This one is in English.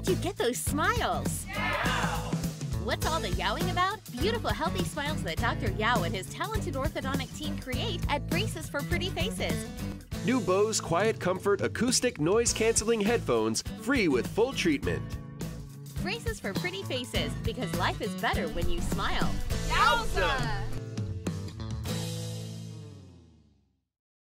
where'd you get those smiles? Yow! What's all the yowing about? Beautiful, healthy smiles that Dr. Yao and his talented orthodontic team create at Braces for Pretty Faces. New Bose Quiet Comfort acoustic noise canceling headphones, free with full treatment. Braces for Pretty Faces, because life is better when you smile. Yow!